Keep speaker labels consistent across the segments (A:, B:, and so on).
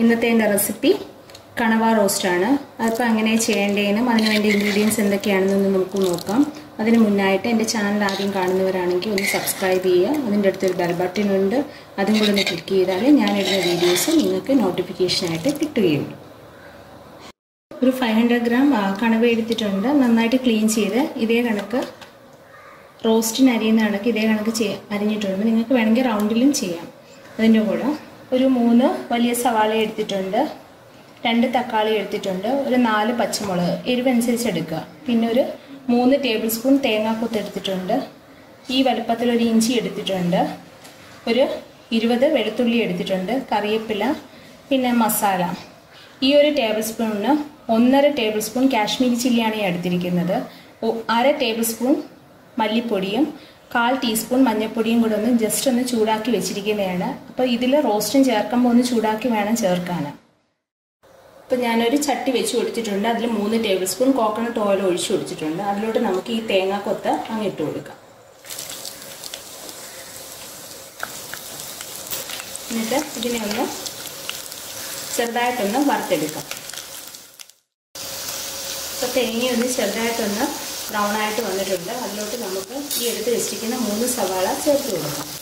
A: ഇന്നത്തെ എന്റെ റെസിപ്പി കണവ റോസ്റ്റാണ് അതിപ്പോൾ അങ്ങനെ ചെയ്യേണ്ടതിനും അതിന് വേണ്ട ഇൻഗ്രീഡിയൻസ് എന്തൊക്കെയാണെന്നൊന്ന് നമുക്ക് നോക്കാം. അതിന് മുന്നായിട്ട് എന്റെ ചാനൽ ആദ്യം കാണുന്നവരാണെങ്കിൽ ഒന്ന് സബ്സ്ക്രൈബ് ചെയ്യുക. അതിന്റെ അടുത്തൊരു ബെൽ ബട്ടൺ ഉണ്ട്. അതും കൂടെ ഒന്ന് ക്ലിക്ക് ചെയ്താൽ ഞാനിടുന്ന വീഡിയോസ് നിങ്ങൾക്ക് നോട്ടിഫിക്കേഷനായിട്ട് കിട്ടുകയുള്ളൂ. ഒരു ഫൈവ് ഹൺഡ്രഡ് ഗ്രാം കണവ എടുത്തിട്ടുണ്ട്. നന്നായിട്ട് ക്ലീൻ ചെയ്ത് ഇതേ കണക്ക് റോസ്റ്റിന് അരിയുന്ന കണക്ക് ഇതേ കണക്ക് അരിഞ്ഞിട്ടുണ്ട്. നിങ്ങൾക്ക് വേണമെങ്കിൽ റൗണ്ടിലും ചെയ്യാം. അതിന്റെ കൂടെ ഒരു മൂന്ന് വലിയ സവാള എടുത്തിട്ടുണ്ട്. രണ്ട് തക്കാളി എടുത്തിട്ടുണ്ട്. ഒരു നാല് പച്ചമുളക്. എരിവനുസരിച്ച് എടുക്കുക. പിന്നെ ഒരു മൂന്ന് ടേബിൾ സ്പൂൺ തേങ്ങാക്കൊത്ത് എടുത്തിട്ടുണ്ട്. ഈ വലുപ്പത്തിൽ ഒരു ഇഞ്ചി എടുത്തിട്ടുണ്ട്. ഒരു ഇരുപത് വെളുത്തുള്ളി എടുത്തിട്ടുണ്ട്. കറിവേപ്പില പിന്നെ മസാല. ഈ ഒരു ടേബിൾ സ്പൂണിന് ഒന്നര ടേബിൾ സ്പൂൺ കാശ്മീരി ചില്ലിയാണ് ഈ എടുത്തിരിക്കുന്നത്. അര ടേബിൾ സ്പൂൺ മല്ലിപ്പൊടിയും കാൽ ടീസ്പൂൺ മഞ്ഞൾപ്പൊടിയും കൂടെ ഒന്ന് ജസ്റ്റ് ഒന്ന് ചൂടാക്കി വെച്ചിരിക്കുന്നതാണ്. അപ്പോൾ ഇതിൽ റോസ്റ്റും ചേർക്കുമ്പോൾ ഒന്ന് ചൂടാക്കി വേണം ചേർക്കാൻ. അപ്പോൾ ഞാനൊരു ചട്ടി വെച്ച് കൊടുത്തിട്ടുണ്ട്. അതിൽ മൂന്ന് ടേബിൾ സ്പൂൺ കോക്കനട്ട് ഓയിൽ ഒഴിച്ച് കൊടുത്തിട്ടുണ്ട്. അതിലോട്ട് നമുക്ക് ഈ തേങ്ങാക്കൊത്ത് അങ്ങ് ഇട്ട് കൊടുക്കാം. എന്നിട്ട് ഇതിനെ ഒന്ന് ചെറുതായിട്ടൊന്ന് വറുത്തെടുക്കാം. ഇപ്പോൾ തേങ്ങയൊന്ന് ചെറുതായിട്ടൊന്ന് ബ്രൗൺ ആയിട്ട് വന്നിട്ടുണ്ട്. അതിലോട്ട് നമുക്ക് ഈ എടുത്ത് വെച്ചിരിക്കുന്ന മൂന്ന് സവാള ചേർത്ത് കൊടുക്കാം.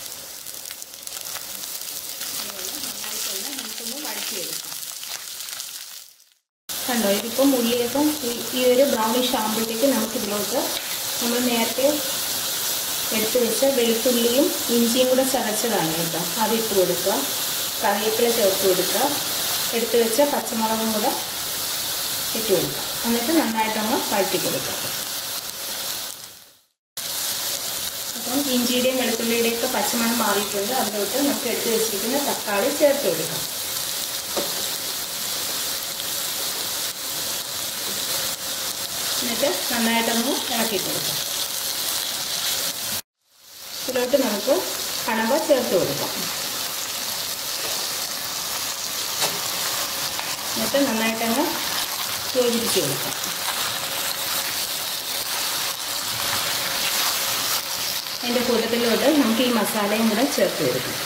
A: കണ്ടോ ഇതിപ്പം ഉള്ളിയപ്പം ഈ- ഒരു ബ്രൗണിഷ് ആകുമ്പോഴത്തേക്ക് നമുക്ക് ഇതിലോട്ട് നമ്മൾ നേരത്തെ എടുത്ത് വെച്ച വെളുത്തുള്ളിയും ഇഞ്ചിയും കൂടെ ചതച്ചതാണ് കേട്ടോ. അത് ഇട്ട് കൊടുക്കുക. കറിവേപ്പില ചേർത്ത് കൊടുക്കുക. എടുത്ത് വെച്ച പച്ചമുളകും കൂടെ ഇട്ട് കൊടുക്കുക. എന്നിട്ട് നന്നായിട്ടൊന്ന് വഴറ്റി കൊടുക്കുക. അപ്പം ഇഞ്ചിയുടെയും വെളുത്തുള്ളിയുടെയും ഒക്കെ പച്ചമണം മാറിയിട്ടുണ്ട്. അതിലോട്ട് നമുക്ക് എടുത്തു വെച്ചിരിക്കുന്ന തക്കാളി ചേർത്ത് കൊടുക്കാം. എന്നിട്ട് നന്നായിട്ടൊന്ന് ഇളക്കി കൊടുക്കാം. ഇതിലോട്ട് നമുക്ക് കണവ ചേർത്ത് കൊടുക്കാം. എന്നിട്ട് നന്നായിട്ടങ്ങ് യോജിപ്പിച്ച് കൊടുക്കാം. അതിന്റെ കൂട്ടത്തിലോട്ട് നമുക്ക് ഈ മസാലയും കൂടെ ചേർത്ത് കൊടുക്കാം.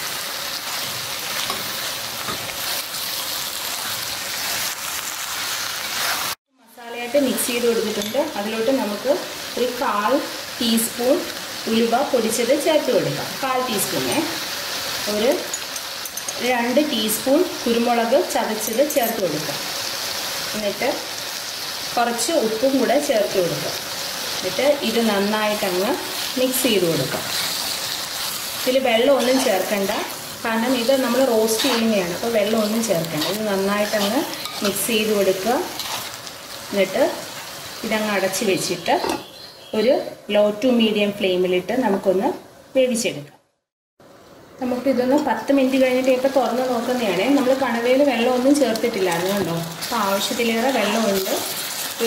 A: മസാലയായിട്ട് മിക്സ് ചെയ്ത് കൊടുത്തിട്ടുണ്ട്. അതിലോട്ട് നമുക്ക് ഒരു കാൽ ടീസ്പൂൺ ഉലുവ പൊടിച്ചത് ചേർത്ത് കൊടുക്കാം. കാൽ ടീസ്പൂണേ ഒരു രണ്ട് ടീസ്പൂൺ കുരുമുളക് ചതച്ചത് ചേർത്ത് കൊടുക്കാം. എന്നിട്ട് കുറച്ച് ഉപ്പും കൂടെ ചേർത്ത് കൊടുക്കാം. എന്നിട്ട് ഇത് നന്നായിട്ടങ്ങ് മിക്സ് ചെയ്ത് കൊടുക്കാം. ഇതിൽ വെള്ളമൊന്നും ചേർക്കണ്ട. കാരണം ഇത് നമ്മൾ റോസ്റ്റ് ചെയ്യുന്നതാണ്. അപ്പോൾ വെള്ളമൊന്നും ചേർക്കണ്ട. ഇത് നന്നായിട്ടങ്ങ് മിക്സ് ചെയ്ത് കൊടുക്കുക. എന്നിട്ട് ഇതങ്ങ് അടച്ച് വെച്ചിട്ട് ഒരു ലോ ടു മീഡിയം ഫ്ലെയിമിലിട്ട് നമുക്കൊന്ന് വേവിച്ചെടുക്കാം. നമുക്ക് ഇതൊന്ന് പത്ത് മിനിറ്റ് കഴിഞ്ഞിട്ട് ഇപ്പോൾ തുറന്ന് നോക്കുന്നതാണ്. നമ്മൾ കണവയിൽ വെള്ളമൊന്നും ചേർത്തിട്ടില്ല. അതുകൊണ്ടോ? അപ്പോൾ ആവശ്യത്തിലേറെ വെള്ളമുണ്ട്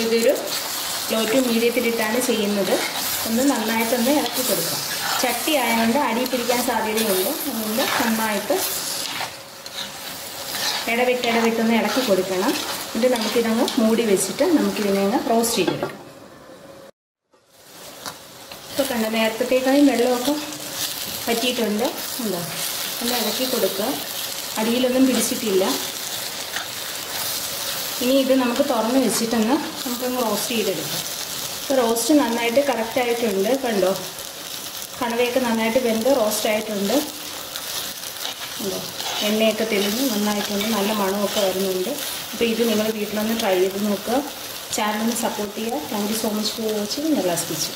A: ഇതൊരു ലോ ടു മീഡിയത്തിലിട്ടാണ് ചെയ്യുന്നത്. ഒന്ന് നന്നായിട്ടൊന്ന് ഇറക്കി കൊടുക്കാം. ചട്ടി ആയതുകൊണ്ട് അടി പിടിക്കാൻ സാധ്യതയുണ്ട്. അതുകൊണ്ട് നന്നായിട്ട് ഇടവിട്ട് ഇടവിട്ടൊന്ന് ഇളക്കി കൊടുക്കണം. എന്നിട്ട് നമുക്കിതങ്ങ് മൂടി വെച്ചിട്ട് നമുക്കിതിനെ അങ്ങ് റോസ്റ്റ് ചെയ്തെടുക്കാം. ഇപ്പോൾ കണ്ട നേരത്തേക്കാളും വെള്ളമൊക്കെ പറ്റിയിട്ടുണ്ട് എന്താ ഒന്ന് ഇളക്കി കൊടുക്കുക അടിയിലൊന്നും പിടിച്ചിട്ടില്ല. ഇനി ഇത് നമുക്ക് തുറന്ന് വെച്ചിട്ടൊന്ന് നമുക്കങ്ങ് റോസ്റ്റ് ചെയ്തെടുക്കാം. റോസ്റ്റ് നന്നായിട്ട് കറക്റ്റ് ആയിട്ടുണ്ട് കണ്ടോ? കണവയൊക്കെ നന്നായിട്ട് വെന്ത് റോസ്റ്റ് ആയിട്ടുണ്ട്. കണ്ടോ? എണ്ണയൊക്കെ തെളിഞ്ഞ് നന്നായിട്ടുണ്ട് നല്ല മണമൊക്കെ വരുന്നുണ്ട്. അപ്പോൾ ഇത് നിങ്ങൾ വീട്ടിലൊന്ന് ട്രൈ ചെയ്ത് നോക്കുക. ചാനലൊന്ന് സപ്പോർട്ട് ചെയ്യുക. Thank you so much for watching എല്ലാ സ്പീച്ച്